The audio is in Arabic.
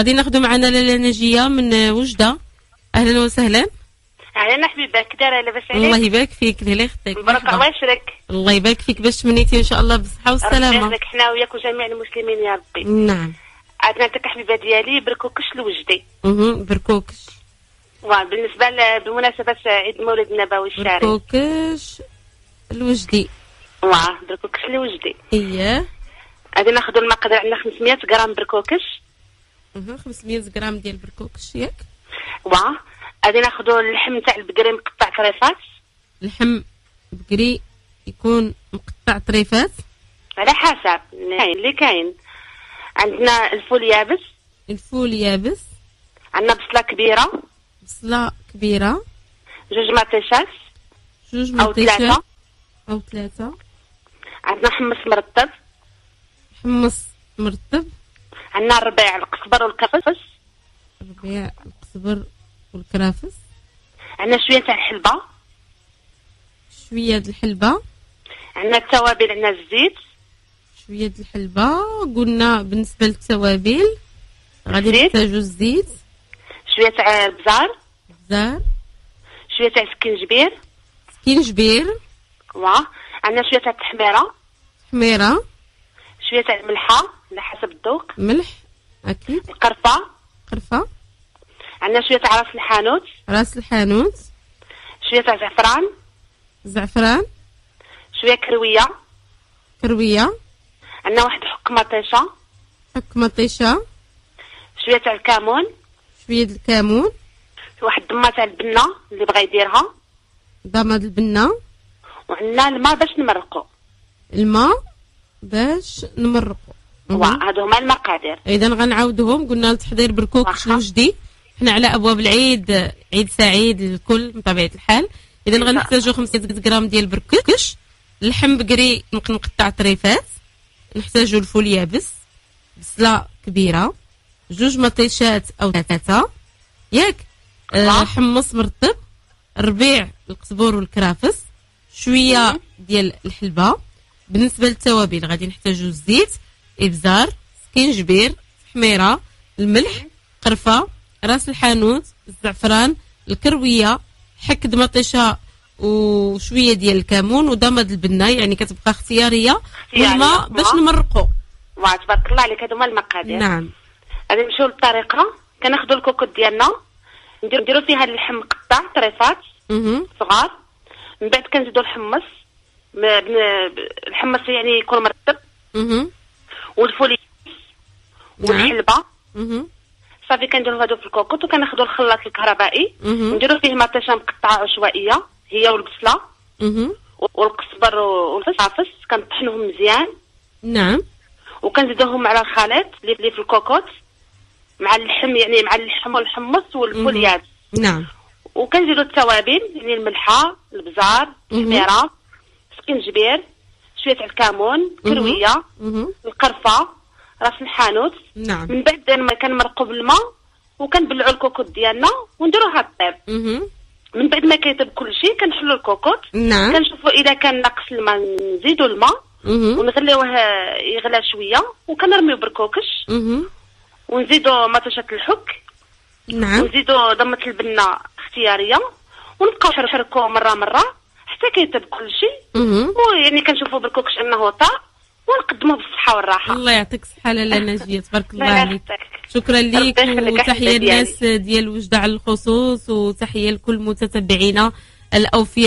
غادي ناخذ معنا لاله نجيه من وجدة. أهلا وسهلا. أهلا حبيبة كي دايرة لاباس الله عليك يبارك فيك الله يخطيك. مبروك. الله يشرك الله يبارك فيك باش تمنيتي إن شاء الله بالصحة والسلامة. يحفظك حنا وياك وجميع المسلمين يا ربي. نعم. عندنا انت حبيبة ديالي بركوكش الوجدي مهم. بركوكش. وبالنسبه ل- بمناسبة عيد المولد النبوي الشارع. بركوكش الوجدي واه بركوكش الوجدي اييه غادي ناخذوا المقدار عندنا 500 غرام بركوكش. مهم. 500 غرام ديال بركوكش ياك؟ واه غادي ناخذوا اللحم تاع البقري مقطع طريفات. لحم بقري يكون مقطع طريفات؟ على حسب اللي كاين. عندنا الفول يابس. الفول يابس. عندنا بصلة كبيرة. بصلة كبيرة. جوج مطيشات جوج أو مطيشات ثلاثة. أو ثلاثة. عندنا حمص مرطب. حمص مرطب. عندنا الربيع القزبر والكرفس. ربيع القزبر والكرافس. عندنا شوية تاع الحلبة. شوية د الحلبة. عندنا التوابل عندنا الزيت. شوية د الحلبة. قلنا بالنسبة للتوابل غادي. نحتاجو الزيت. شوية تاع البزار البزار شوية تاع السكنجبير سكينجبير واه عندنا شوية تاع التحميره حميره شوية تاع الملحه على حسب الذوق. ملح أكيد. القرفه قرفة. عندنا شوية تاع راس الحانوت. راس الحانوت. شوية تاع زعفران. زعفران. شوية كروية. كروية. عندنا واحد حك مطيشة. حك مطيشة. شوية تاع الكمون. شوية الكمون. واحد دمه تاع البنة اللي بغى يديرها. ضماد البنة. وعندنا الماء باش نمرقو. الماء باش نمرقو. واه هادو هما المقادير. إذا غنعاودهم قلنا لتحضير بركوكش واخا. الوجدي حنا على أبواب العيد عيد سعيد للكل بطبيعة الحال. إذا غنحتاجو 500 غرام ديال بركوكش اللحم بقري مق- مقطع طريفات. نحتاجو الفول يابس بصلة كبيرة جوج مطيشات أو ثلاثة. ياك؟ آه. حمص مرطب ربيع القزبور والكرافس شوية. ديال الحلبة. بالنسبة للتوابل غادي نحتاجو الزيت. إبزار سكينجبير حميرة الملح قرفة راس الحانوت الزعفران الكروية حك مطيشه وشوية ديال الكمون وضماد البنة يعني كتبقى اختيارية اختيارية، والماء باش واه. نمرقو. واه تبارك الله عليك هادو هما المقادير. نعم. غادي نمشيو للطريقة. كناخذوا الكوكوط ديالنا نديرو نديرو فيها اللحم مقطع طريفات صغار. من بعد كنزيدو الحمص. الحمص يعني يكون مرطب. أها والفول نعم. والحلبة. صافي كنديرو هادو في الكوكوط وكناخذوا الخلاط الكهربائي. نديرو فيه مطيشه مقطعة عشوائية هي والبصلة. أها والقزبر والفلفل كنطحنوهم مزيان. نعم. وكنزيدوهم على الخليط اللي في الكوكوط مع اللحم يعني مع اللحم والحمص والفول مهم. يابس نعم. وكنزيدو التوابل يعني الملحة البزار. الحميرة سكنجبير. شوية تاع الكمون كروية القرفة راس الحانوت. نعم. من بعد ما كنمرقوا بالماء وكنبلعوا الكوكوط ديالنا ونديروها طيب من بعد ما كيطيب كل شيء كنحلوا الكوكوط نعم. كنشوفوا إذا كان ناقص الماء نزيدوا الماء. ونخليوه يغلى شوية وكنرميو بركوكش أها ونزيدوا مطيشه الحك. نعم. ونزيدوا ضمة البنة اختيارية. ونبقاو نحركوه مرة مرة. حتى كيطيب كل شيء أها ويعني كنشوفوا بركوكش أنه طاء ونقدموه بالصحة والراحة. الله يعطيك الصحة لاله ناجية تبارك الله عليك. شكرا ليك ديالي. الناس ديال وجدة على الخصوص وتحية لكل متتبعينا الأوفياء.